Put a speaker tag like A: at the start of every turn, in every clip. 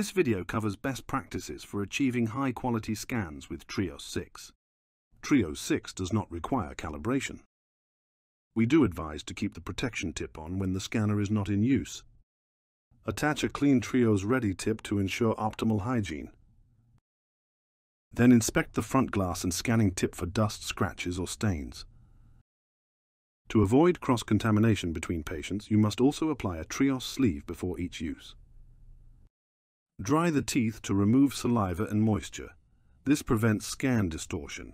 A: This video covers best practices for achieving high-quality scans with Trios 6. Trios 6 does not require calibration. We do advise to keep the protection tip on when the scanner is not in use. Attach a clean Trios Ready tip to ensure optimal hygiene. Then inspect the front glass and scanning tip for dust, scratches or stains. To avoid cross-contamination between patients, you must also apply a Trios sleeve before each use. Dry the teeth to remove saliva and moisture. This prevents scan distortion.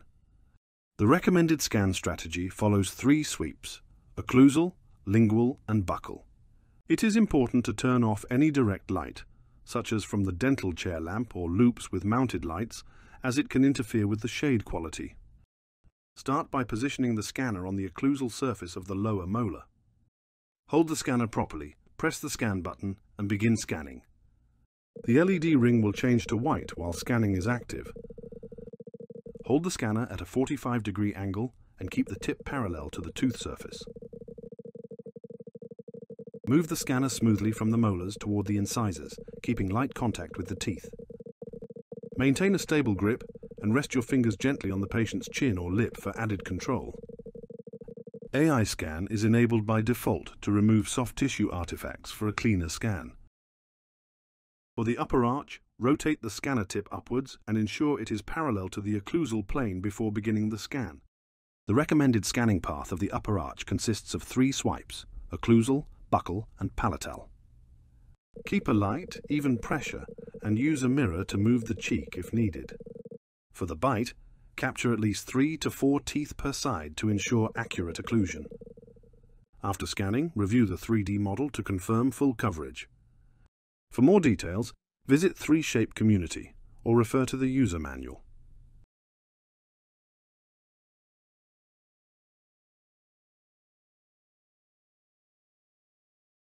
A: The recommended scan strategy follows three sweeps, occlusal, lingual and buccal. It is important to turn off any direct light, such as from the dental chair lamp or loupes with mounted lights, as it can interfere with the shade quality. Start by positioning the scanner on the occlusal surface of the lower molar. Hold the scanner properly, press the scan button and begin scanning. The LED ring will change to white while scanning is active. Hold the scanner at a 45 degree angle and keep the tip parallel to the tooth surface. Move the scanner smoothly from the molars toward the incisors, keeping light contact with the teeth. Maintain a stable grip and rest your fingers gently on the patient's chin or lip for added control. AI scan is enabled by default to remove soft tissue artifacts for a cleaner scan. For the upper arch, rotate the scanner tip upwards and ensure it is parallel to the occlusal plane before beginning the scan. The recommended scanning path of the upper arch consists of three swipes, occlusal, buccal and palatal. Keep a light, even pressure and use a mirror to move the cheek if needed. For the bite, capture at least three to four teeth per side to ensure accurate occlusion. After scanning, review the 3D model to confirm full coverage. For more details, visit 3Shape Community or refer to the user manual.